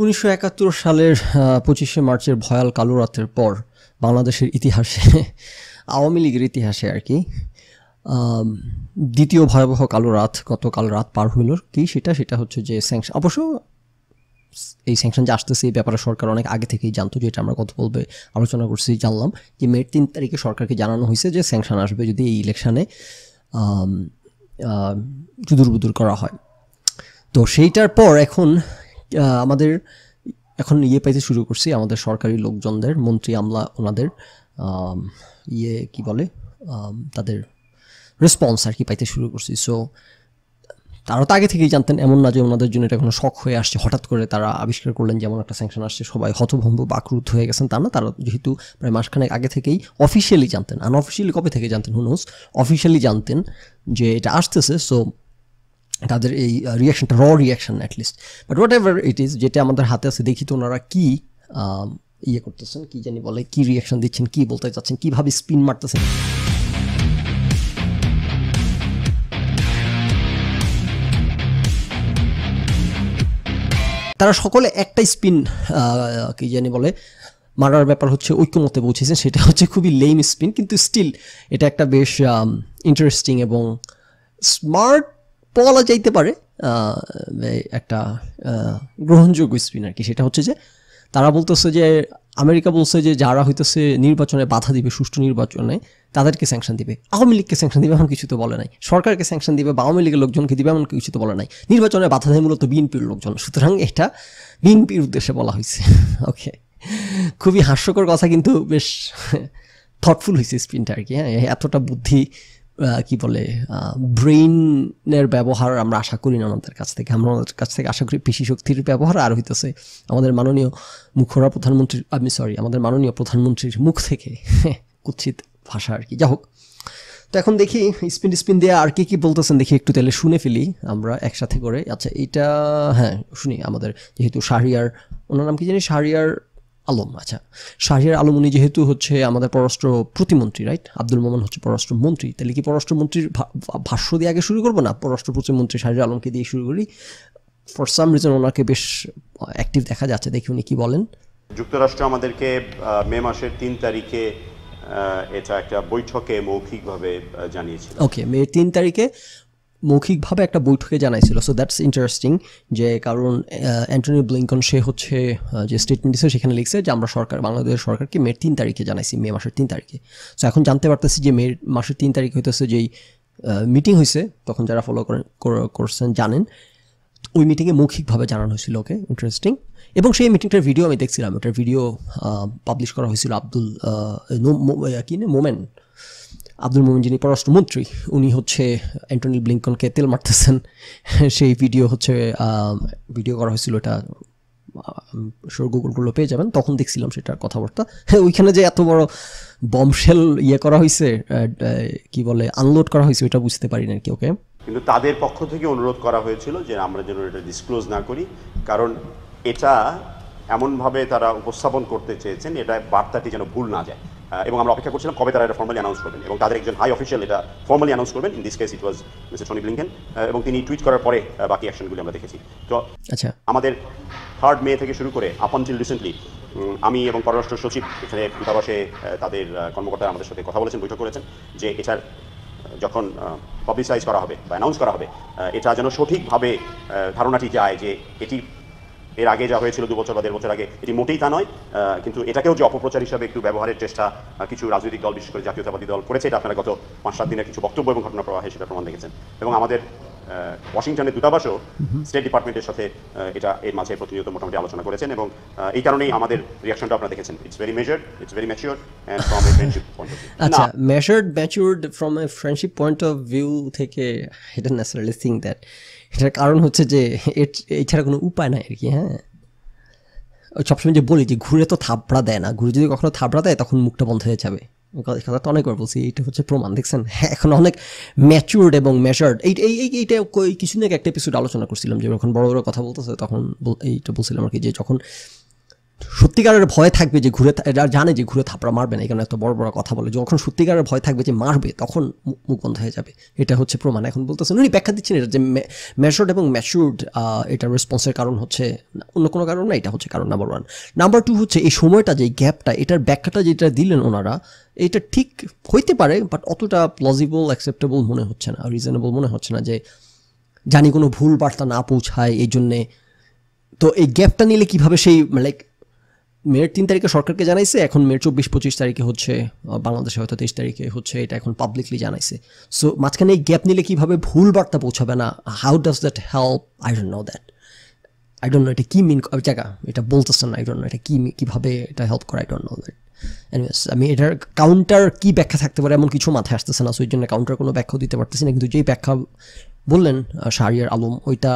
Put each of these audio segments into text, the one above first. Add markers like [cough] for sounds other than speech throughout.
উনিশশো একাত্তর সালের পঁচিশে মার্চের ভয়াল কালো রাতের পর বাংলাদেশের ইতিহাসে, [laughs] আওয়ামী লীগের ইতিহাসে আর কি দ্বিতীয় ভয়াবহ কালো রাত গত কাল রাত পার হইল। কি সেটা? সেটা হচ্ছে যে স্যাংশন অবশ্য এই স্যাংশন যে আসতেছে এই ব্যাপারে সরকার অনেক আগে থেকেই জানতো, যেটা আমরা কত বলবে আলোচনা করছি, জানলাম যে মের তিন তারিখে সরকারকে জানানো হয়েছে যে স্যাংশন আসবে যদি এই ইলেকশানে জুদুর বুদুর করা হয়। তো সেইটার পর এখন আমাদের এখন ইয়ে পাইতে শুরু করছি, আমাদের সরকারি লোকজনদের, মন্ত্রী আমলা ওনাদের ইয়ে কি বলে তাদের রেসপন্স আর কি পাইতে শুরু করছি। সো তারা তো আগে থেকেই জানতেন, এমন না যে ওনাদের জন্য এটা কোনো শখ হয়ে আসছে, হঠাৎ করে তারা আবিষ্কার করলেন যেমন একটা স্যাংশন আসছে, সবাই হতভম্ব, বাকরুদ্ধ হয়ে গেছেন, তা না, তারা যেহেতু প্রায় মাসখানেক আগে থেকেই অফিসিয়ালি জানতেন আনঅফিসিয়ালি কবে থেকে জানতেন হুনোস অফিসিয়ালি জানতেন যে এটা আসতেছে। সো তাদের এই রিয়াকশনটা র reaction at least but whatever it is যেটা আমাদের হাতে আছে, দেখি তো ওনারা কী ইয়ে করতেছেন, কী জানি বলে, কী রিয়াকশন দিচ্ছেন, কী বলতে চাচ্ছেন, কীভাবে স্পিন মারতেছেন। তারা সকলে একটাই স্পিন কি জানি বলে, মারার ব্যাপার হচ্ছে ঐক্যমতে পৌঁছেছেন সেটা হচ্ছে খুবই লেম স্পিন কিন্তু স্টিল এটা একটা বেশ ইন্টারেস্টিং এবং স্মার্ট বলা যাইতে পারে একটা গ্রহণযোগ্য স্পিন আর কি। সেটা হচ্ছে যে, তারা বলতেছে যে, আমেরিকা বলছে যে, যারা হইতেছে নির্বাচনে বাধা দিবে, সুষ্ঠু নির্বাচনে, তাদেরকে স্যাংশন দিবে। আওয়ামী লীগকে স্যাংশন দিবে, এমন কিছু তো বলে নাই। সরকারকে স্যাংশন দিবে বা আওয়ামী লীগের লোকজনকে দিবে, এমন কিছু তো বলে নাই। নির্বাচনে বাধা দেয় মূলত বিএনপির লোকজন। সুতরাং এটা বিএনপির উদ্দেশ্যে বলা হয়েছে ওকে [laughs] খুবই হাস্যকর কথা, কিন্তু বেশ থটফুল হয়েছে স্পিনটা আর কি। হ্যাঁ এতটা বুদ্ধি কি বলে ব্রেইনের ব্যবহার আমরা আশা করি না আমাদের কাছ থেকে। আমরা আমাদের কাছ থেকে আশা করি পেশি শক্তির ব্যবহার আর হইতেছে আমাদের মাননীয় মুখরা প্রধানমন্ত্রীর, আমি সরি আমাদের মাননীয় প্রধানমন্ত্রীর মুখ থেকে কুৎসিত ভাষা আর কি। যা হোক, তো এখন দেখি স্পিন স্পিন দিয়ে আর কি কি বলতেছেন, দেখি একটু তাহলে শুনে ফেলি আমরা একসাথে করে। আচ্ছা এইটা হ্যাঁ শুনি, আমাদের যেহেতু শাহরিয়ার, ওনার নাম কি জানি? শাহরিয়ার আলম আচ্ছা। শাহিয়ার আলম উনি যেহেতু হচ্ছে আমাদের পররাষ্ট্র প্রতিমন্ত্রী রাইট আব্দুল মোহাম্মদ হচ্ছে পররাষ্ট্রমন্ত্রী তাহলে কি পররাষ্ট্রমন্ত্রীর ভাষ্য দিয়ে আগে শুরু করব না? পররাষ্ট্র প্রতিমন্ত্রী শাহির আলমকে দিয়ে শুরু করি। ফর সাম রিজন ওনাকে বেশ অ্যাক্টিভ দেখা যাচ্ছে। দেখি উনি কি বলেন। যুক্তরাষ্ট্র আমাদেরকে মে মাসের তিন তারিখে এটা একটা বৈঠকে মৌখিকভাবে জানিয়েছিল। ওকে মে তিন তারিখে মৌখিকভাবে একটা বৈঠকে জানাইছিল। সো দ্যাটস ইন্টারেস্টিং যে কারণ অ্যান্টনি ব্লিঙ্কন সে হচ্ছে যে স্টেটমেন্ট দিচ্ছে সেখানে লিখছে যে আমরা সরকার বাংলাদেশ সরকারকে মের তিন তারিখে জানাইছি, মে মাসের তিন তারিখে। সো এখন জানতে পারতেছি যে মে মাসের তিন তারিখ হইতেছে যেই মিটিং হয়েছে তখন যারা ফলো করেন করছেন জানেন। ওই মিটিংয়ে মৌখিকভাবে জানানো হয়েছিল ওকে ইন্টারেস্টিং এবং সেই মিটিংটার ভিডিও আমি দেখছিলাম। ওটার ভিডিও পাবলিশ করা হয়েছিল আব্দুল কি মোমেন্ট আব্দুল মোমিন যিনি পররাষ্ট্রমন্ত্রী, উনি হচ্ছে অ্যান্টনি ব্লিঙ্কনকে তেল মারতেছেন। সেই ভিডিও হচ্ছে ভিডিও করা হয়েছিল এটা শোর গুগলগুলো পেয়ে যাবেন, তখন দেখছিলাম সেটার কথাবার্তা। হ্যাঁ ওইখানে যে এত বড় বমশেল ইয়ে করা হয়েছে কি বলে আনলোড করা হয়েছে, ওইটা বুঝতে পারি না কি, ওকে? কিন্তু তাদের পক্ষ থেকে অনুরোধ করা হয়েছিল যে আমরা যেন এটা ডিসক্লোজ না করি, কারণ এটা এমনভাবে তারা উপস্থাপন করতে চেয়েছেন, এটা বার্তাটি যেন ভুল না যায়। এবং আমরা অপেক্ষা করছিলাম কবে তারা এটা ফর্মালি অ্যানাউন্স করবেন। এবং তাদের একজন হাই অফিসিয়াল এটা ফর্মালি অ্যানাউন্স করবেন। In this case it was mister Tony Blinken এবং তিনি টুইট করার পরে বাকি অ্যাকশনগুলি আমরা দেখেছি। তো আচ্ছা। আমাদের থার্ড মে থেকে শুরু করে আপ আনটিল রিসেন্টলি আমি এবং পররাষ্ট্র সচিব এখানে দূতাবাসে তাদের কর্মকর্তারা আমাদের সাথে কথা বলেছেন বৈঠক করেছেন যে এটার যখন পাবলিসাইজ করা হবে বা অ্যানাউন্স করা হবে এটা যেন সঠিকভাবে ধারণাটি যায় যে এটি এর আগে যা হয়েছিল দু বছর বা দেড় বছর আগে, এটি মোটেই তা নয়। কিন্তু এটাকেও যে অপপ্রচার হিসাবে একটু ব্যবহারের চেষ্টা কিছু রাজনৈতিক দল, বিশেষ করে জাতীয়তাবাদী দল করেছে, এটা আপনারা গত পাঁচ সাত দিনের কিছু বক্তব্য এবং ঘটনা প্রবাহে সেটা প্রমাণ দেখেছেন। এবং আমাদের ওয়াশিংটনের দূতাবাসও স্টেট ডিপার্টমেন্টের সাথে এটা এর মাঝে প্রতিনিয়ত মোটামুটি আলোচনা করেছেন এবং এই কারণেই আমাদের রিয়াকশনটা আপনারা দেখেছেন। It's very measured it's very mature and from a friendship point of view আচ্ছা measured matured from a friendship point of view থেকে এটা ন্যাচারালি থিঙ্ক দ্যাট এটার কারণ হচ্ছে যে এছাড়া কোনো উপায় নাই আর কি হ্যাঁ? সবসময় যে বলি যে ঘুরে তো থাবড়া দেয় না। ঘুরে যদি কখনো থাবড়া দেয় তখন মুখটা বন্ধ হয়ে যাবে। কথা তো অনেকবার বলছি, এইটা হচ্ছে প্রমাণ, দেখছেন? হ্যাঁ এখন অনেক ম্যাচিউর্ড এবং মেজার্ড এই এই এইটা কিছুদিন আগে একটা এপিসোড আলোচনা করছিলাম যে যখন বড় বড় কথা বলতেছে, তখন এইটা বলছিলাম আর কি যে যখন সত্যিকারের ভয় থাকবে যে ঘুরে জানে যে ঘুরে থাপড়া মারবে না এখানে এত বড় বড় কথা বলে। যখন সত্যিকারের ভয় থাকবে যে মারবে, তখন মুখ বন্ধ হয়ে যাবে। এটা হচ্ছে প্রমাণ। এখন বলতেছেন, উনি ব্যাখ্যা দিচ্ছেন এটা যে মেশর্ড এবং ম্যাচুর্ড এটা রেসপন্সের কারণ হচ্ছে অন্য কোনো কারণ না, এটা হচ্ছে কারণ নাম্বার ওয়ান নাম্বার টু হচ্ছে এই সময়টা, যে গ্যাপটা এটার ব্যাখ্যাটা যেটা দিলেন ওনারা, এটা ঠিক হইতে পারে বাট অতটা প্লজিবল অ্যাকসেপ্টেবল মনে হচ্ছে না রিজনেবল মনে হচ্ছে না যে জানি কোনো ভুল বার্তা না পৌঁছায়, এই জন্যে। তো এই গ্যাপটা নিলে কীভাবে সেই লাইক মেয়ের তিন তারিখে সরকারকে জানাইছে, এখন মেয়ের চব্বিশ, পঁচিশ তারিখে হচ্ছে বাংলাদেশে হয়তো তেইশ তারিখে হচ্ছে, এটা এখন পাবলিকলি জানাইছে। সো মাঝখানে এই গ্যাপ নিলে কীভাবে ভুল বার্তা পৌঁছাবে না? How does that help I don't know that I don't know এটা কী মিন জায়গা, এটা বলতেছেন না আই ডোন্ট নো এটা কী কীভাবে এটা হেল্প করে I don't know that anyways আমি এটার কাউন্টার কী ব্যাখ্যা থাকতে পারে এমন কিছু মাথায় আসতেছে না সো এই জন্য কাউন্টার কোনো ব্যাখ্যাও দিতে পারতেছি না, কিন্তু যেই ব্যাখ্যা বললেন শাহরিয়ার আলম, ওইটা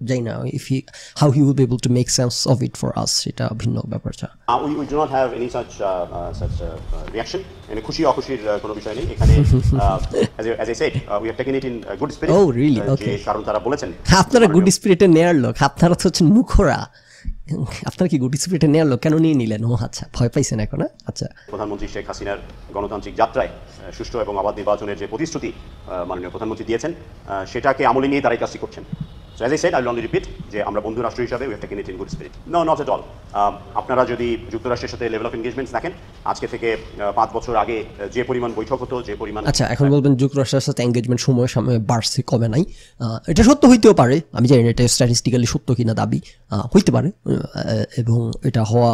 যাই না if he how he will be able to make sense of it for us সেটা ভিন্ন ব্যাপার ছা we, we do not have any such uh, uh, such uh, uh, reaction. মানে খুশি অখুশির কোনো বিষয় নেই এখানে [laughs] as, I, as I said, uh, we have taken it in uh, good spirit. Oh, really? uh, Okay. যে কারণ তারা বলেছেন আপনারা গুড স্পিরিটে নেয়ার লোক আপনারা তো হচ্ছেন মুখরা আপনারা কি গুড স্পিরিটে নেয়ার লোক কেন নিয়ে নিলেন ও আচ্ছা ভয় পাইছেন এখন হ্যাঁ? আচ্ছা প্রধানমন্ত্রী শেখ হাসিনার গণতান্ত্রিক যাত্রায় সুষ্ঠু এবং আবাদ নির্বাচনের যে প্রতিশ্রুতি মাননীয় প্রধানমন্ত্রী দিয়েছেন সেটাকে আমলে নিয়ে তারাই কাজটি করছেন so as I said I only repeat যে আমরা বন্ধু রাষ্ট্র হিসাবে we have taken it in good spirit no not at all আপনারা যদি যুক্তরাষ্ট্রের সাথে লেভেল অফ এনগেজমেন্টস দেখেন, আজকে থেকে পাঁচ বছর আগে যে পরিমাণ বৈঠক হতো, যে পরিমাণ আচ্ছা এখন বলবেন যুক্তরাষ্ট্রের সাথে এঙ্গেজমেন্ট সময় সামনে বাড়ছে কমে নাই? এটা সত্য হইতেও পারে। আমি জানি না এটা স্ট্যাটিস্টিক্যালি সত্য কিনা দাবি। হইতে পারে। এবং এটা হওয়া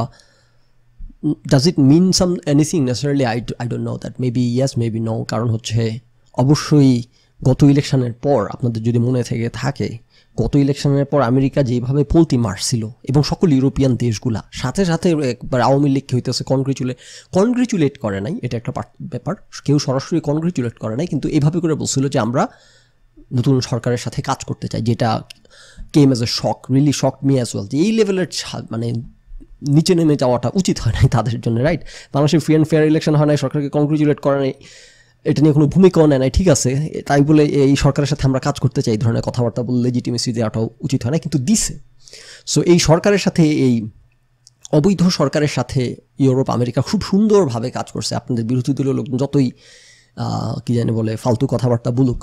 does it mean some anything necessarily I I don't know that maybe yes maybe no কারণ হচ্ছে, অবশ্যই গত ইলেকশনের পর আপনাদের যদি মনে থেকে থাকে গত ইলেকশনের পর আমেরিকা যেভাবে পলতি মারছিল এবং সকল ইউরোপিয়ান দেশগুলা, সাথে সাথে একবার আওয়ামী লীগকে হইতেছে কনগ্রেচুলেট কনগ্রেচুলেট করে নাই, এটা একটা পার- ব্যাপার। কেউ সরাসরি কনগ্রেচুলেট করে নাই, কিন্তু এভাবে করে বলছিল যে আমরা নতুন সরকারের সাথে কাজ করতে চাই, যেটা came as a shock really shock me as well যে এই লেভেলের মানে নিচে নেমে যাওয়াটা উচিত হয় নাই তাদের জন্য রাইট বাংলাদেশের ফ্রি অ্যান্ড ফেয়ার ইলেকশন হয় নাই, সরকারকে কংগ্রেচুলেট করে নাই এটা নিয়ে কোনো ভূমিকাও নেয় নাই, ঠিক আছে? তাই বলে এই সরকারের সাথে আমরা কাজ করতে চাই এই ধরনের কথাবার্তা বললে লেজিটিমেসি দেওয়াটাও উচিত হয় না, কিন্তু দিছে। সো এই সরকারের সাথে, এই অবৈধ সরকারের সাথে ইউরোপ, আমেরিকা খুব সুন্দরভাবে কাজ করছে। আপনাদের বিরোধী দলীয় লোকজন যতই কি জানি বলে, ফালতু কথাবার্তা বলুক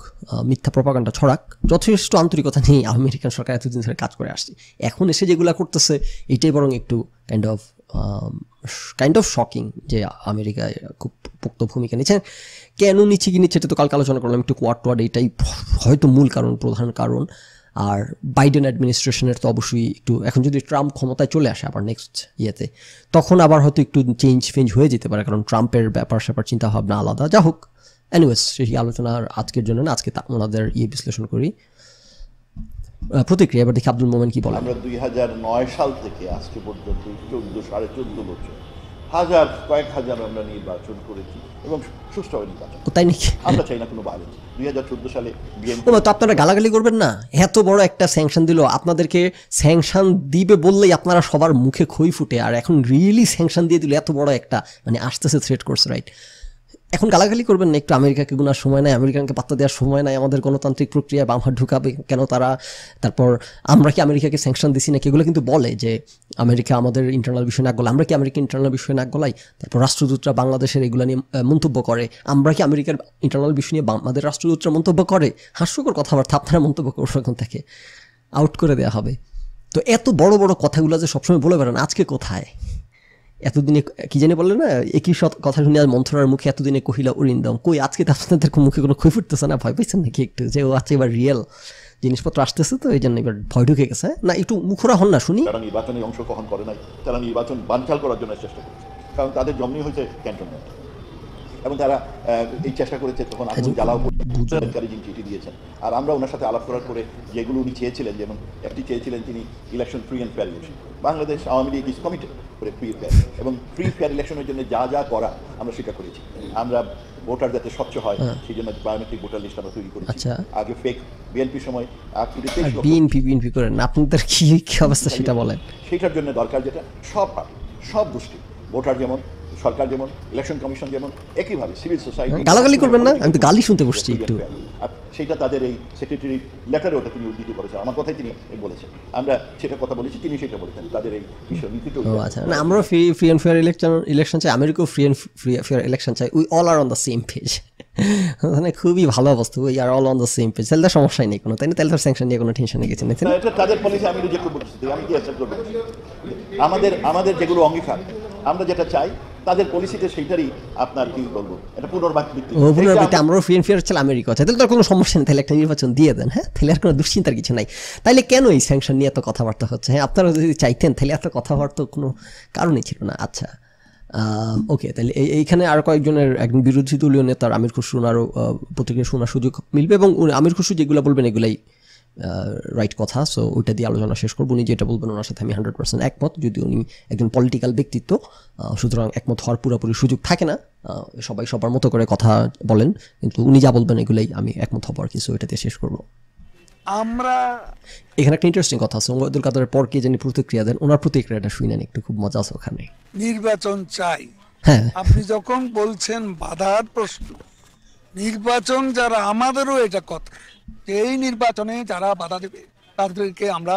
মিথ্যা প্রপাগান্ডা ছড়াক, যথেষ্ট আন্তরিকতা নিয়ে আমেরিকান সরকার এতদিন ধরে কাজ করে আসছে। এখন এসে যেগুলা করতেছে, এটাই বরং একটু kind of kind of shocking যে আমেরিকায় খুব পোক্ত ভূমিকা নিচ্ছে কেন নিচ্ছে কি নিচ্ছে এটা তো কালকে আলোচনা করলাম, একটু কোয়াড টোয়াড এটাই হয়তো মূল কারণ, প্রধান কারণ। আর বাইডেন অ্যাডমিনিস্ট্রেশনের তো অবশ্যই একটু, এখন যদি ট্রাম্প ক্ষমতায় চলে আসে আবার নেক্সট ইয়েতে, তখন আবার হয়তো একটু চেঞ্জ ফেঞ্জ হয়ে যেতে পারে, কারণ ট্রাম্পের ব্যাপার স্যাপার চিন্তা ভাবনা আলাদা। যা হোক অ্যানিওয়েজ সেই আলোচনার আজকের জন্য না, আজকে ওনাদের ইয়ে বিশ্লেষণ করি। প্রতিক্রিয়া, এবার দেখি আব্দুল মোমেন কি বলেন। আমরা দুই হাজার নয় সাল থেকে আজকে পর্যন্ত চোদ্দ, সাড়ে চোদ্দ বছর। হাজার কয়েক হাজার আমরা নির্বাচন করেছি এবং সুষ্ঠুভাবে নির্বাচন। তাই নাকি? আমরা চাই না কোনো ভায়োলেন্স দুই হাজার চোদ্দ সালে বিএনপি তো আপনারা গালাগালি করবেন না? এত বড় একটা স্যাংশন দিল। আপনাদেরকে স্যাংশন দিবে বললেই আপনারা সবার মুখে খই ফুটে। আর এখন রিয়েলি স্যাংশন দিয়ে দিল এত বড় একটা মানে আসতেছে থ্রেট করছে রাইট এখন গালাগালি করবেন না, একটু আমেরিকাকে গুনার সময় নাই, আমেরিকানকে পাত্তা দেওয়ার সময় নাই, আমাদের গণতান্ত্রিক প্রক্রিয়া বাম হাত ঢুকাবে, কেন তারা, তারপর আমরা কি আমেরিকাকে স্যাংশন দিছি না এগুলো কিন্তু বলে যে আমেরিকা আমাদের ইন্টারনাল বিষয় নাক গলায়, আমরা কি আমেরিকা ইন্টারনাল বিষয় নাক গলাই তারপর রাষ্ট্রদূতরা বাংলাদেশের এগুলো নিয়ে মন্তব্য করে, আমরা কি আমেরিকার ইন্টারনাল বিষয় নিয়ে আমাদের রাষ্ট্রদূতরা মন্তব্য করে? হাস্যকর কথাবার্তা, আপনারা মন্তব্য করবেন এখন থেকে। আউট করে দেওয়া হবে। তো এত বড় বড় কথাগুলো যে সবসময় বলে বেড়ান, আজকে কোথায়? এতদিনে কি জানি বললে না, একই সৎ কথা শুনে আর মন্থরার মুখে এতদিনে কহিলা অরিন্দম কই, আজকে তো আপনাদের মুখে কোনো ক্ষয় ফুটতেছে না? ভয় পাইছেন নাকি একটু? যে ও আছে এবার রিয়েল জিনিসপত্র আসতেছে তো এই জন্য এবার ভয় ঢুকে গেছে। না, একটু মুখরা হন না, শুনি। তারা নির্বাচনে অংশগ্রহণ করে নাই, তারা নির্বাচন বানচাল করার জন্য চেষ্টা করছে। কারণ তাদের জন্মই হয়েছে ক্যান্টনমেন্ট এবং তারা এই চেষ্টা করেছে তখন আগুন জ্বালাও এনকারেজিং চিঠি দিয়েছেন। আর আমরা ওনার সাথে আলাপ করার পরে যেগুলো উনি চেয়েছিলেন যেমন একটি চেয়েছিলেন তিনি election free and fair election Bangladesh Awami League is committed করে ফ্রি ফেয়ার এবং ফ্রি ফেয়ার ইলেকশনের জন্য যা যা করা আমরা সেটা করেছি। আমরা ভোটার যাতে স্বচ্ছ হয় সেই জন্য বায়োমেট্রিক ভোটার লিস্ট আমরা তৈরি করেছি। আচ্ছা। আগে ফেক বিএনপির সময় বিএনপি বিএনপি করেন। আপনাদের কি কি অবস্থা সেটা বলেন? সেইটার জন্য দরকার যেটা সব পার্টি সব গোষ্ঠী। ভোটার যেমন সরকার যেমন ইলেকশন কমিশন যেমন একইভাবে সিভিল সোসাইটি গালাগালি করবেন না? আমি তো গালি শুনতে বসছি একটু। আর সেটা তাদের এই সেক্রেটারি লেটারে ওটা তিনি উদ্ধৃত করেছেন। আমার কথাই তিনি বলেছেন। আমরা সেটা কথা বলেছি তিনি সেটা বলেছেন। তাদের এই বিষয় ও আচ্ছা না আমরা free free and fair election election চাই আমেরিকাও free and free fair election চাই। We all are on the same page মানে খুবই ভালো অবস্থা। We are all on the same page তাহলে সমস্যাই নেই কোনো তাই না? তাহলে স্যাংশন নিয়ে কোনো টেনশনে গেছে না তাই না? এটা তাদের পলিসি আমি রিজেক্ট করব আমি কি অ্যাকসেপ্ট করব? আমাদের আমাদের যেগুলো অঙ্গীকার আমরা যেটা চাই তাদের পলিসিতে সেইটারই আপনার কি বলব? এটা পুনর্বাক ভিত্তি আমরাও ফ্রি অ্যান্ড ফেয়ার আমেরিকা। চাই তাহলে তো কোনো সমস্যা নেই। তাহলে একটা নির্বাচন দিয়ে দেন হ্যাঁ? তাহলে আর কোনো দুশ্চিন্তার কিছু নাই। তাহলে কেন এই স্যাংশন নিয়ে এত কথাবার্তা হচ্ছে হ্যাঁ? আপনারা যদি চাইতেন তাহলে এত কথাবার্তা কোনো কারণই ছিল না। আচ্ছা ওকে তাহলে এই- এইখানে আর কয়েকজনের একজন বিরোধী দলীয় নেতার আমির খুসরুন আরও প্রতিক্রিয়া শোনার সুযোগ মিলবে এবং আমির খুসরু যেগুলো বলবেন এগুলাই রাইট কথা সো ওইটা দিয়ে আলোচনা শেষ করব। উনি যেটা বলবেন ওনার সাথে আমি হান্ড্রেড পার্সেন্ট একমত। যদি উনি একজন পলিটিক্যাল ব্যক্তিত্ব সুতরাং একমত হওয়ার পুরোপুরি সুযোগ থাকে না সবাই সবার মতো করে কথা বলেন কিন্তু উনি যা বলবেন এগুলোই আমি একমত হব আর কি সো এটা দিয়ে শেষ করব। আমরা এখানে একটা ইন্টারেস্টিং কথা আছে ওবায়দুল কাদারের পর কে জানি প্রতিক্রিয়া দেন ওনার প্রতিক্রিয়াটা শুনেন একটু খুব মজা আছে ওখানে। নির্বাচন চাই। হ্যাঁ। আপনি যখন বলছেন বাধার প্রশ্ন নির্বাচন যারা আমাদেরও এটা কথা যে এই নির্বাচনে যারা বাধা দেবে তাদেরকে আমরা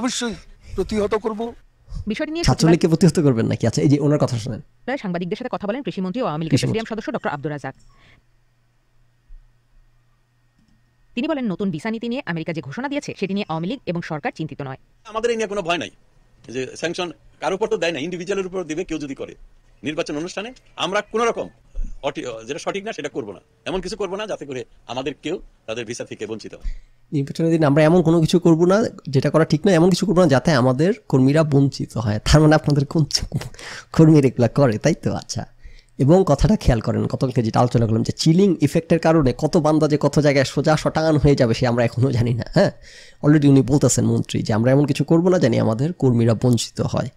অবশ্যই প্রতিহত করব। বিষয়টি নিয়ে ছাত্রলীগকে প্রতিহত করবেন নাকি? আচ্ছা এই যে ওনার কথা শুনেন। সাংবাদিকদের সাথে কথা বলেন কৃষিমন্ত্রী ও আওয়ামী লীগের প্রেসিডিয়াম সদস্য ডক্টর আব্দুর রাজাক তিনি বলেন নতুন ভিসা নীতি নিয়ে আমেরিকা যে ঘোষণা দিয়েছে সেটি নিয়ে আওয়ামী লীগ এবং সরকার চিন্তিত নয়। আমাদের এই নিয়ে কোনো ভয় নাই যে স্যাংশন কারোর উপর তো দেয় না ইন্ডিভিজুয়ালের উপর দিবে কেউ যদি করে। নির্বাচন অনুষ্ঠানে আমরা কোন রকম যেটা সঠিক না, সেটা না। এমন কিছু না যাতে করে আমাদের কেউ তাদের ভিসা থেকে বঞ্চিত নির্বাচনের দিন আমরা এমন কোনো কিছু না, যেটা করা ঠিক না, এমন কিছু করব না যাতে আমাদের কর্মীরা বঞ্চিত হয়। তার মানে আপনাদের কোন এগুলা করে, তাই তো? আচ্ছা। এবং কথাটা খেয়াল করেন যেটা আলোচনা করলাম যে চিলিং ইফেক্টের কারণে কত বান্দা যে কত জায়গায় সোজা শটান হয়ে যাবে সে আমরা এখনও জানি না হ্যাঁ? অলরেডি উনি বলতেছেন মন্ত্রী যে আমরা এমন কিছু করব না জানি আমাদের কর্মীরা বঞ্চিত হয়।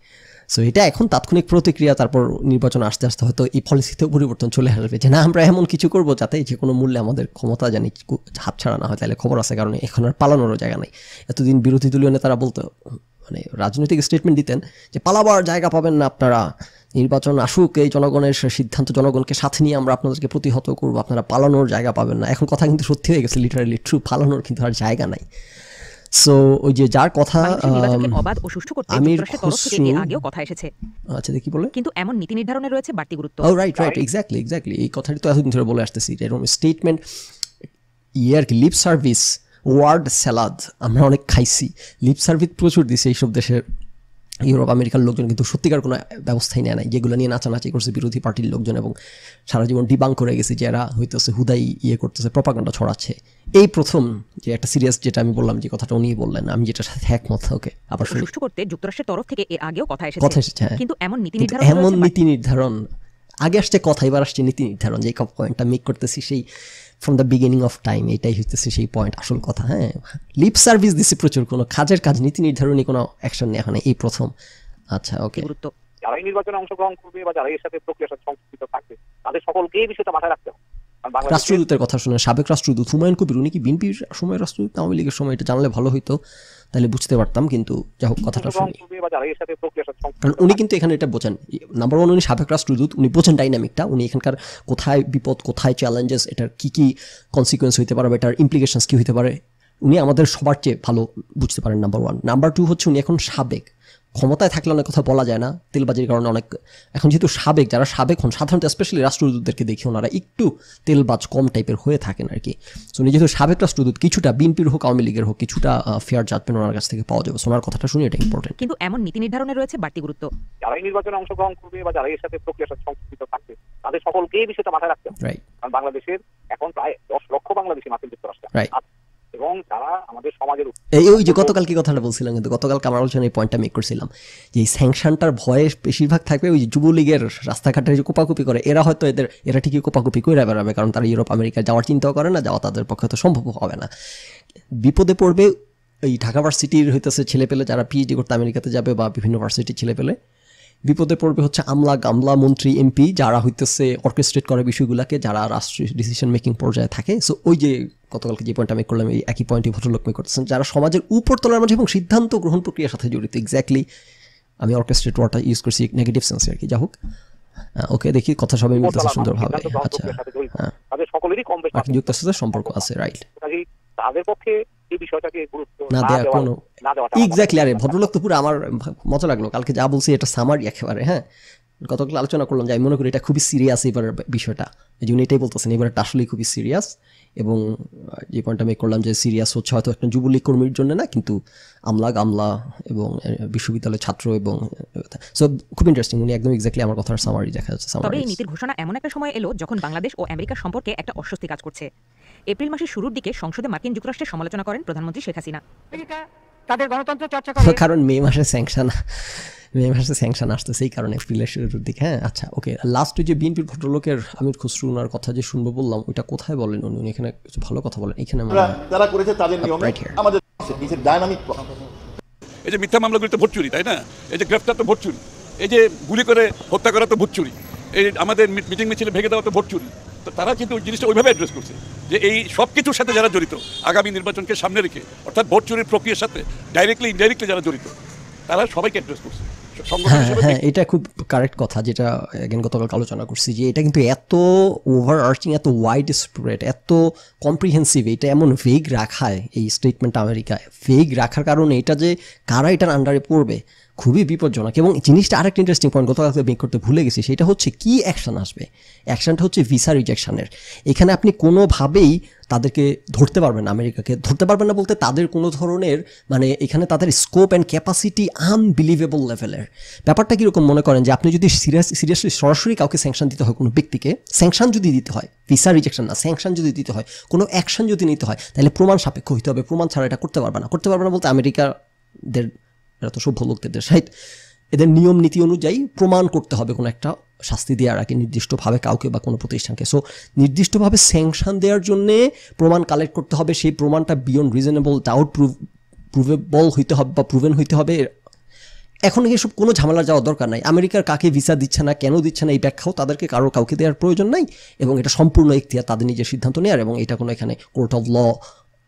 সো এটা এখন তাৎক্ষণিক প্রতিক্রিয়া, তারপর নির্বাচন আসতে আসতে হয়তো এই পলিসিতেও পরিবর্তন চলে আসবে যে, না, আমরা এমন কিছু করব যাতে যে কোনো মূল্যে আমাদের ক্ষমতা জানি হাতছাড়া না হয়, তাহলে খবর আছে। কারণে এখন আর পালানোরও জায়গা নেই। এতদিন বিরোধী দলীয় নেতারা বলতো মানে রাজনৈতিক স্টেটমেন্ট দিতেন যে, পালাবার জায়গা পাবেন না আপনারা। নির্বাচন আসুক, এই জনগণের সিদ্ধান্ত, জনগণকে সাথে নিয়ে আমরা আপনাদেরকে প্রতিহত করব। আপনারা পালানোর জায়গা পাবেন না। এখন কথা কিন্তু সত্যি হয়ে গেছে লিটারালি ট্রু পালানোর কিন্তু আর জায়গা নাই। সো ওই যে যার কথা আম, অবাধ ও সুষ্ঠু করতে যুক্তরাষ্ট্রের তরফ থেকে এর আগেও কথা এসেছে। আচ্ছা দেখি বলে। কিন্তু এমন নীতি নির্ধারণে রয়েছে বাড়তি গুরুত্ব। Oh right right exactly exactly এই কথাটি তো এতদিন ধরে বলে আসতেছি এরকম স্টেটমেন্ট ইয়ার কি লিপ সার্ভিস ওয়ার্ড স্যালাদ আমরা অনেক খাইছি। লিপ সার্ভিস প্রচুর দিছে এইসব দেশের ইউরোপ আমেরিকার লোকজন কিন্তু সত্যিকার কোনো ব্যবস্থাই নেয় নাই যেগুলো নিয়ে নাচানাচি করছে বিরোধী পার্টির লোকজন এবং সারা জীবন ডিবাং করে গেছে যারা হইতেছে হুদাই ইয়ে করতেছে প্রপাগান্ডা ছড়াচ্ছে এই প্রথম যে একটা সিরিয়াস যেটা আমি বললাম যে কথাটা উনি বললেন আমি যেটা সাথে একমত ওকে আবার সুষ্ঠু করতে যুক্তরাষ্ট্রের তরফ থেকে এর আগেও কথা এসেছে কথা এসেছে, হ্যাঁ। কিন্তু এমন নীতি নির্ধারণ এমন নীতি নির্ধারণ আগে আসছে কথা এবার আসছে নীতি নির্ধারণ যে পয়েন্টটা মেক করতেছি সেই from the beginning of time এটাই হচ্ছে সেই পয়েন্ট আসল কথা হ্যাঁ? লিপ সার্ভিস দিছে প্রচুর কোনো কাজের কাজ নীতি নির্ধারণী কোনো অ্যাকশন নেওয়া হয় এই প্রথম। আচ্ছা ওকে গুরুত্ব। যারাই নির্বাচনে অংশগ্রহণ করবে বা যারা এর সাথে প্রক্রিয়ার সাথে সংশ্লিষ্ট থাকবে তাদের সকলকেই বিষয়টা মাথায় রাখতে হবে। রাষ্ট্রদূতের কথা শুনে সাবেক রাষ্ট্রদূত হুমায়ুন কবির উনি কি বিএনপির সময় রাষ্ট্রদূত? আওয়ামী লীগের সময় এটা জানলে ভালো হইতো তাহলে বুঝতে পারতাম কিন্তু যা হোক কথাটা শুনি। কারণ উনি কিন্তু এখানে এটা বোঝেন। নাম্বার ওয়ান উনি সাবেক রাষ্ট্রদূত উনি বোঝেন ডাইনামিকটা উনি এখানকার কোথায় বিপদ কোথায় চ্যালেঞ্জেস এটার কি কি কনসিকুয়েন্স হইতে পারে এটার ইমপ্লিকেশনস কি হইতে পারে উনি আমাদের সবার চেয়ে ভালো বুঝতে পারেন নাম্বার ওয়ান নাম্বার টু হচ্ছে উনি এখন সাবেক। ক্ষমতায় থাকলে অনেক কথা বলা যায় না। তেলবাজির কারণে অনেক এখন যেহেতু সাবেক যারা সাবেক হন সাধারণত স্পেশালি রাষ্ট্রদূতদেরকে দেখি ওনারা একটু তেলবাজ কম টাইপের হয়ে থাকেন আর কি সো উনি যেহেতু সাবেক রাষ্ট্রদূত কিছুটা বিএনপির হোক আওয়ামী লীগের হোক কিছুটা ফেয়ার জাজমেন্ট ওনার কাছ থেকে পাওয়া যাবে। সোনার কথাটা শুনি এটা ইম্পর্টেন্ট কিন্তু এমন নীতি নির্ধারণে রয়েছে বাড়তি গুরুত্ব। যারাই নির্বাচনে অংশগ্রহণ করবে বা যারা এর সাথে প্রক্রিয়ার সাথে সংশ্লিষ্ট থাকবে তাদের সকলকে এই বিষয়টা মাথায় রাখতে হবে। কারণ বাংলাদেশের এখন প্রায় দশ লক্ষ বাংলাদেশি মাতৃ যুক্তরাষ্ট্রে। এবং তারা আমাদের সমাজের এই ওই যে গতকাল কি কথাটা বলছিলাম কিন্তু গতকালকে আমার আলোচনা এই পয়েন্টটা মেক করছিলাম। যে এই স্যাংশনটার ভয়ে বেশিরভাগ থাকবে ওই যুবলীগের রাস্তাঘাটে যে কোপাকুপি করে, এরা হয়তো এদের, এরা ঠিকই কোপাকুপি করে বেড়াবে কারণ তারা ইউরোপ আমেরিকা যাওয়ার চিন্তাও করে না, যাওয়া তাদের পক্ষে তো সম্ভব হবে না। বিপদে পড়বে এই ঢাকা ভার্সিটির হইতেছে ছেলে পেলে যারা পিএইচডি করতে আমেরিকাতে যাবে বা বিভিন্ন ভার্সিটির ছেলে পেলে বিপদে পড়বে হচ্ছে আমলা গামলা মন্ত্রী এমপি যারা হইতেছে অর্কেস্ট্রেট করে বিষয়গুলোকে যারা রাষ্ট্রীয় ডিসিশন মেকিং পর্যায়ে থাকে। সো ওই যে গতকালকে যে পয়েন্টটা মেক করলাম এই একই পয়েন্টই ভদ্রলোক মেক করতেছেন যারা সমাজের উপর তলার মাঝে এবং সিদ্ধান্ত গ্রহণ প্রক্রিয়ার সাথে জড়িত। এক্স্যাক্টলি আমি অর্কেস্ট্রেট ওয়ার্ডটা ইউজ করছি নেগেটিভ সেন্সে আর কি। যা হোক ওকে দেখি কথা সবাই মিলতেছে সুন্দরভাবে। আচ্ছা। হ্যাঁ। সকলেরই কম বেশি মার্কিন সম্পর্ক আছে রাইট তাদের পক্ষে এই বিষয়টাকে গুরুত্ব না দেওয়া কোনো না দেওয়া এক্স্যাক্টলি আরে ভদ্রলোক তো পুরো আমার মজা লাগল। কালকে যা বলছি এটা সামারি একেবারে হ্যাঁ? গতকাল আলোচনা করলাম যে আমি মনে করি এটা খুবই সিরিয়াস এবার বিষয়টা। এই জন্য এটাই বলতেছেন এবার এটা আসলেই খুবই সিরিয়াস এবং যে পয়েন্টটা আমি করলাম যে সিরিয়াস হচ্ছে হয়তো একটা যুবলীগ কর্মীর জন্য না কিন্তু আমলা গামলা এবং বিশ্ববিদ্যালয়ের ছাত্র এবং সো খুব ইন্টারেস্টিং উনি একদম এক্স্যাক্টলি আমার কথার সামারি দেখা যাচ্ছে তবে এই নীতির ঘোষণা এমন একটা সময় এলো যখন বাংলাদেশ ও আমেরিকার সম্পর্কে একটা অস্বস্তি কাজ করছে। এপ্রিল মাসের শুরুর দিকে সংসদে মার্কিন যুক্তরাষ্ট্রের সমালোচনা করেন প্রধানমন্ত্রী শেখ হাসিনা। তাদের গণতন্ত্র চর্চা করে কারণ মে মাসে স্যাংশন। মে মাসে স্যাংশন আসতে সেই কারণে এপ্রিলের শুরুর দিকে হ্যাঁ? আচ্ছা ওকে লাস্ট যে বিএনপির ভদ্রলোকের আমির খসরু ওনার কথা যে শুনব বললাম ওইটা কোথায় বলেন উনি? উনি এখানে কিছু ভালো কথা বলেন। এখানে তারা করেছে তাদের নিয়মে. আমাদের ডাইনামিক এই যে মিথ্যা মামলাগুলি তো ভোট চুরি তাই না? এই যে গ্রেফতার তো ভোট চুরি এই যে গুলি করে হত্যা করা তো ভোট চুরি এই আমাদের মিটিং মিছিলে ভেঙে দেওয়া তো ভোট চুরি তো তারা কিন্তু ওই জিনিসটা ওইভাবে অ্যাড্রেস করছে যে এই সব কিছুর সাথে যারা জড়িত আগামী নির্বাচনকে সামনে রেখে অর্থাৎ ভোট চুরির প্রক্রিয়ার সাথে ডাইরেক্টলি ইনডাইরেক্টলি যারা জড়িত তারা সবাইকে অ্যাড্রেস করছে। হ্যাঁ হ্যাঁ এটা খুব কারেক্ট কথা যেটা এগেন গতকাল আলোচনা করছি যে এটা কিন্তু এত ওভার আর্চিং এত ওয়াইড স্প্রেড এত কম্প্রিহেন্সিভ এটা এমন ভেগ রাখায় এই স্টেটমেন্ট আমেরিকায়। ভেগ রাখার কারণে এটা যে কারা এটার আন্ডারে পড়বে? খুবই বিপজ্জনক। এবং জিনিসটা আরেকটা ইন্টারেস্টিং পয়েন্ট গতকাল বের করতে ভুলে গেছি, সেটা হচ্ছে কি অ্যাকশন আসবে? অ্যাকশনটা হচ্ছে ভিসা রিজেকশানের এখানে আপনি কোনোভাবেই তাদেরকে ধরতে পারবেন না, আমেরিকাকে। ধরতে পারবেন না বলতে তাদের কোনো ধরনের মানে এখানে তাদের স্কোপ অ্যান্ড ক্যাপাসিটি আনবিলিভেবল লেভেলের ব্যাপারটা কীরকম মনে করেন যে আপনি যদি সিরিয়াস সিরিয়াসলি সরাসরি কাউকে স্যাংশন দিতে হয় কোনো ব্যক্তিকে স্যাংশন যদি দিতে হয় ভিসা রিজেকশন না স্যাংশন যদি দিতে হয়, কোনো অ্যাকশন যদি নিতে হয়, তাহলে প্রমাণ সাপেক্ষ হইতে হবে। প্রমাণ ছাড়া এটা করতে পারবে না। করতে পারবে না বলতে আমেরিকাদের এরা তো সভ্য লোকদের রাইট এদের নিয়ম, নীতি অনুযায়ী প্রমাণ করতে হবে কোনো একটা শাস্তি দেওয়ার আগে নির্দিষ্টভাবে কাউকে বা কোনো প্রতিষ্ঠানকে। সো নির্দিষ্টভাবে স্যাংশন দেওয়ার জন্যে প্রমাণ কালেক্ট করতে হবে, সেই প্রমাণটা beyond reasonable doubt prove provable হইতে হবে বা প্রুভেন হইতে হবে। এখন এসব কোনো ঝামেলা যাওয়ার দরকার নাই। আমেরিকার কাকে ভিসা দিচ্ছে না, কেন দিচ্ছে না, এই ব্যাখ্যাও তাদেরকে কারও কাউকে দেওয়ার প্রয়োজন নাই এবং এটা সম্পূর্ণ ইখতিয়ার তাদের নিজের সিদ্ধান্ত নেওয়ার এবং এটা কোনো এখানে কোর্ট অফ ল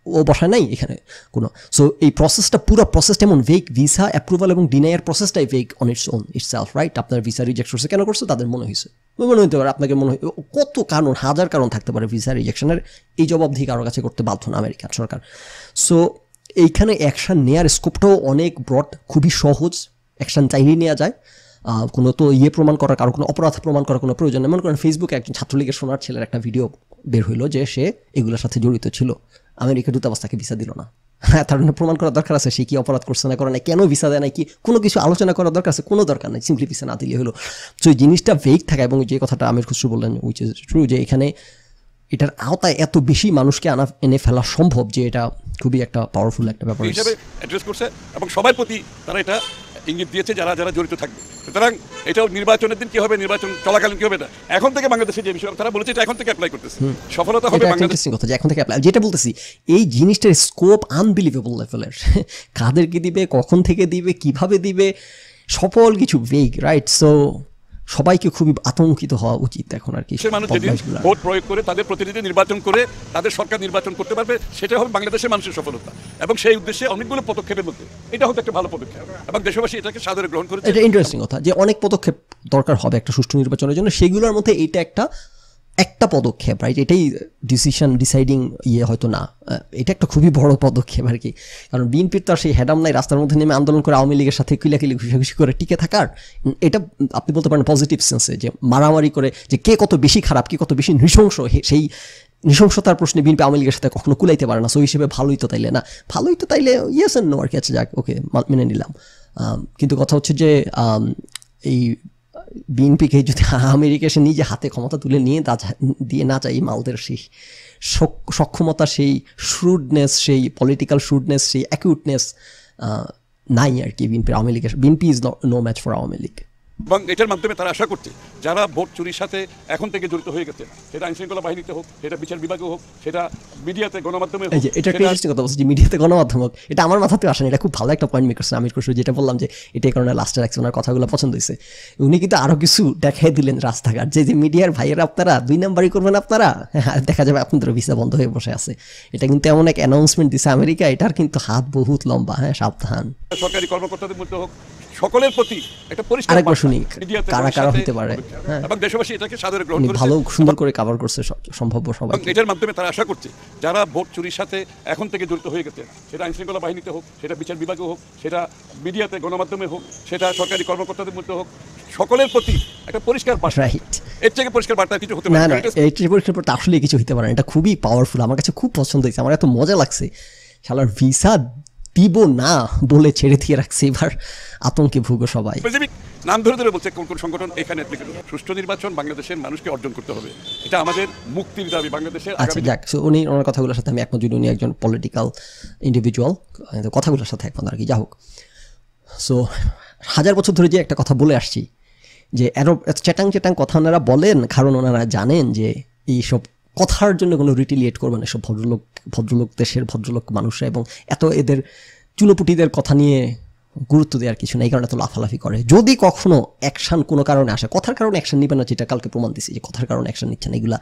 ও বসায় নাই এখানে কোনো। সো এই প্রসেসটা পুরো প্রসেসটা এমন ভেক ভিসা অ্যাপ্রুভাল এবং ডিনাইয়ের প্রসেসটাই vague on its own its self right আপনার ভিসা রিজেক্ট করছে কেন করছে? তাদের মনে হয়েছে। মনে হতে পারে আপনাকে মনে হয় কত কারণ, হাজার কারণ থাকতে পারে ভিসা রিজেকশনের এই জবাবদিহি কারও কাছে করতে বাধ্য না আমেরিকান সরকার। সো এইখানে অ্যাকশন নেওয়ার স্কোপটাও অনেক ব্রড খুবই সহজ। অ্যাকশন চাইলেই নেওয়া যায়। কোনো তো ইয়ে প্রমাণ করার, কারও কোনো অপরাধ প্রমাণ করার কোনো প্রয়োজন নেই। মনে করেন ফেসবুকে একজন ছাত্রলীগের সোনার ছেলের একটা ভিডিও বের হইল যে সে এগুলোর সাথে জড়িত ছিল। আমেরিকা দূতাবাস তাকে ভিসা দিল না। হ্যাঁ তার জন্য প্রমাণ করার দরকার আছে সে কি অপরাধ করছে না করে না কেন ভিসা দেয় না কি কোনো কিছু আলোচনা করার দরকার আছে কোনো দরকার নেই সিম্পলি ভিসা না দিলে হলো। সো এই জিনিসটা ভেগ থাকা এবং যে কথাটা আমির খুসরু বললেন উইচ ইজ ট্রু যে এখানে এটার আওতায় এত বেশি মানুষকে আনা এনে ফেলা সম্ভব যে এটা খুবই একটা পাওয়ারফুল একটা ব্যাপার হিসাবে অ্যাড্রেস করছে এবং সবার প্রতি তারা এটা ইঙ্গিত দিয়েছে যারা যারা জড়িত থাকবে। সুতরাং এটাও নির্বাচনের দিন কি হবে নির্বাচন চলাকালীন কি হবে না এখন থেকে বাংলাদেশে যে বিষয় তারা বলেছে এটা এখন থেকে অ্যাপ্লাই করতেছে। সফলতা হবে বাংলাদেশ কথা যে এখন থেকে অ্যাপ্লাই যেটা বলতেছি এই জিনিসটার স্কোপ আনবিলিভেবল লেভেলের কাদেরকে দিবে কখন থেকে দিবে কীভাবে দিবে সফল কিছু ভেগ রাইট সো সবাইকে খুবই আতঙ্কিত হওয়া উচিত এখন আর কি মানুষ যেদিন ভোট প্রয়োগ করে তাদের প্রতিনিধি নির্বাচন করে তাদের সরকার নির্বাচন করতে পারবে সেটা হবে বাংলাদেশের মানুষের সফলতা। এবং সেই উদ্দেশ্যে অনেকগুলো পদক্ষেপের মধ্যে এটা হচ্ছে একটা ভালো পদক্ষেপ। এবং দেশবাসী এটাকে সাদরে গ্রহণ করে এটা ইন্টারেস্টিং কথা যে অনেক পদক্ষেপ দরকার হবে একটা সুষ্ঠু নির্বাচনের জন্য। সেগুলোর মধ্যে এটা একটা একটা পদক্ষেপ রাইট এটাই ডিসিশন ডিসাইডিং ইয়ে হয়তো না। এটা একটা খুবই বড় পদক্ষেপ আর কি। কারণ বিএনপির তো আর সেই হেডাম নাই, রাস্তার মধ্যে নেমে আন্দোলন করে আওয়ামী লীগের সাথে কিলাকিলি, ঘুষাঘুষি করে টিকে থাকার। এটা আপনি বলতে পারেন পজিটিভ সেন্সে যে মারামারি করে, যে কে কত বেশি খারাপ, কে কত বেশি নৃশংস সেই নৃশংসতার প্রশ্নে বিএনপি আওয়ামী লীগের সাথে কখনো কুলাইতে পারে না। সো হিসেবে ভালোই তো তাইলে না। ভালোই তো তাইলে ইয়েস নো আর কি আচ্ছা যাক ওকে মেনে নিলাম। কিন্তু কথা হচ্ছে যে এই বিএনপিকে যদি আমেরিকা সে নিজে হাতে ক্ষমতা তুলে নিয়ে তা দিয়ে না চাই মালদের সেই সক্ষমতা, সেই শ্রুডনেস সেই পলিটিক্যাল শ্রুডনেস সেই অ্যাকিউটনেস নাই আর কি বিএনপির আওয়ামী লীগের BNP is no match for Awami League. এবং এটার মাধ্যমে তারা আশা করছে যারা ভোট চুরির সাথে এখন থেকে জড়িত হয়ে গেছে সেটা আইনশৃঙ্খলা বাহিনীতে হোক সেটা বিচার বিভাগে হোক সেটা মিডিয়াতে গণমাধ্যমে হোক এটা একটা ইন্টারেস্টিং কথা বলছি যে মিডিয়াতে গণমাধ্যম হোক এটা আমার মাথাতে আসেনি এটা খুব ভালো একটা পয়েন্ট মেক করছে আমির খুশু যেটা বললাম যে এটাই কারণে লাস্টে রাখছে ওনার কথাগুলো পছন্দ হয়েছে। উনি কিন্তু আরও কিছু দেখাই দিলেন রাস্তাঘাট যে যে মিডিয়ার ভাইয়েরা আপনারা দুই নাম্বারই করবেন আপনারা? হ্যাঁ, [laughs] দেখা যাবে আপনাদের ভিসা বন্ধ হয়ে বসে আছে। এটা কিন্তু এমন এক অ্যানাউন্সমেন্ট দিছে আমেরিকা এটার কিন্তু হাত বহুত লম্বা হ্যাঁ সাবধান। সরকারি কর্মকর্তাদের মধ্যে হোক সকলের প্রতি একটা পরিষ্কার আরেকবার শুনি, কারা কারা হতে পারে, হ্যাঁ। এবং দেশবাসী এটাকে সাদরে গ্রহণ ভালো সুন্দর করে কভার করছে সবাই এটার মাধ্যমে তারা আশা করছে যারা ভোট চুরির সাথে এখন থেকে জড়িত হয়ে গেছে সেটা বাহিনীতে হোক সেটা বিচার বিভাগে হোক সেটা মিডিয়াতে গণমাধ্যমে হোক সেটা সরকারি কর্মকর্তাদের মধ্যে হোক সকলের প্রতি একটা পরিষ্কার বার্তা। রাইট এর থেকে পরিষ্কার বার্তা কিছু হতে পারে। না না। এটা- এই পরীক্ষার পর আসলে কিছু হতে পারে না। এটা খুবই পাওয়ারফুল আমার কাছে খুব পছন্দ হয়েছে আমার এত মজা লাগছে। শালার ভিসা দিব না বলে ছেড়ে দিয়ে রাখছে এবার আতঙ্কে ভুগো সবাই। নাম ধরে ধরে বলছে কোন কোন সংগঠন এখানে। সুষ্ঠু নির্বাচন বাংলাদেশের মানুষকে অর্জন করতে হবে। এটা আমাদের মুক্তির দাবি বাংলাদেশের আচ্ছা যাক উনি ওনার কথাগুলোর সাথে আমি একমত উনি একজন পলিটিক্যাল ইন্ডিভিজুয়াল কথাগুলোর সাথে একমত আর কি যা হোক। সো হাজার বছর ধরে যে একটা কথা বলে আসছি যে এত চ্যাটাং চ্যাটাং কথা ওনারা বলেন কারণ ওনারা জানেন যে এইসব কথার জন্য কোনো রিটিলিয়েট করবে না এসব ভদ্রলোক ভদ্রলোক দেশের ভদ্রলোক মানুষরা এবং এত এদের চুনোপুটিদের কথা নিয়ে গুরুত্ব দেওয়ার কিছু নেই কারণ এত লাফালাফি করে। যদি কখনো অ্যাকশন কোনো কারণে আসে, কথার কারণে অ্যাকশন নিবে না, যেটা কালকে প্রমাণ দিছি যে কথার কারণে অ্যাকশন নিচ্ছে না, এগুলা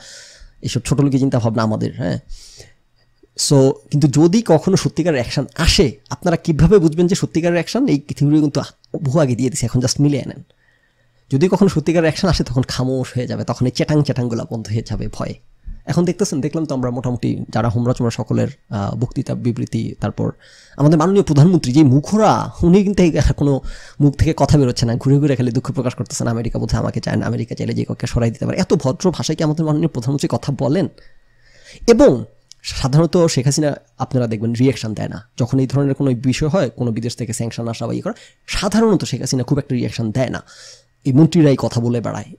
এসব ছোটো লোকের চিন্তা ভাবনা আমাদের হ্যাঁ। সো কিন্তু যদি কখনো সত্যিকারের অ্যাকশন আসে, আপনারা কীভাবে বুঝবেন যে সত্যিকারের অ্যাকশন এই থিওরি কিন্তু বহু আগে দিয়ে দিছে এখন জাস্ট মিলিয়ে নেন। যদি কখনো সত্যিকার অ্যাকশন আসে, তখন খামোশ হয়ে যাবে, তখন এই চ্যাটাং চ্যাটাংগুলো বন্ধ হয়ে যাবে ভয়ে। এখন দেখতেছেন, দেখলাম তো আমরা মোটামুটি যারা হোমরা চোমরা সকলের বক্তৃতা, বিবৃতি, তারপর আমাদের মাননীয় প্রধানমন্ত্রী যে মুখরা, উনি কিন্তু [laughs] কোনো মুখ থেকে কথা বেরোচ্ছে না, ঘুরে ঘুরে খালি দুঃখ প্রকাশ করতেছেন, আমেরিকা বোধহয় আমাকে চায় না, আমেরিকা চাইলে যে কাউকে সরাই দিতে পারে। এত ভদ্র ভাষায় কি আমাদের মাননীয় প্রধানমন্ত্রী কথা বলেন? এবং সাধারণত শেখ হাসিনা, আপনারা দেখবেন রিয়াকশন দেয় না। যখন এই ধরনের কোনো বিষয় হয়, কোনো বিদেশ থেকে স্যাংশন আসা বা ইয়ে করা, সাধারণত শেখ হাসিনা খুব একটা রিয়াকশন দেয় না। এই মন্ত্রীরাই কথা বলে বেড়ায়।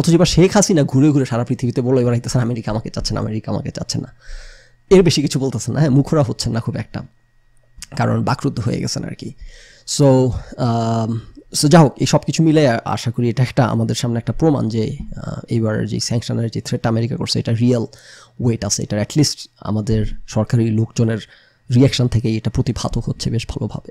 অথচ এবার শেখ হাসিনা ঘুরে ঘুরে সারা পৃথিবীতে বলে বেড়াইতেছেন আমেরিকা আমাকে চাচ্ছে না, আমেরিকা আমাকে চাচ্ছে না। এর বেশি কিছু বলতেছেন না হ্যাঁ মুখরা হচ্ছেন না খুব একটা, কারণ বাকরুদ্ধ হয়ে গেছেন আর কি। সো সো যা হোক, এই সব কিছু মিলে আশা করি এটা একটা আমাদের সামনে একটা প্রমাণ যে এইবার যে স্যাংশনের যে থ্রেটটা আমেরিকা করছে, এটা রিয়েল ওয়েট আছে। এটা অ্যাটলিস্ট আমাদের সরকারি লোকজনের রিয়াকশন থেকে এটা প্রতিভাত হচ্ছে বেশ ভালোভাবে।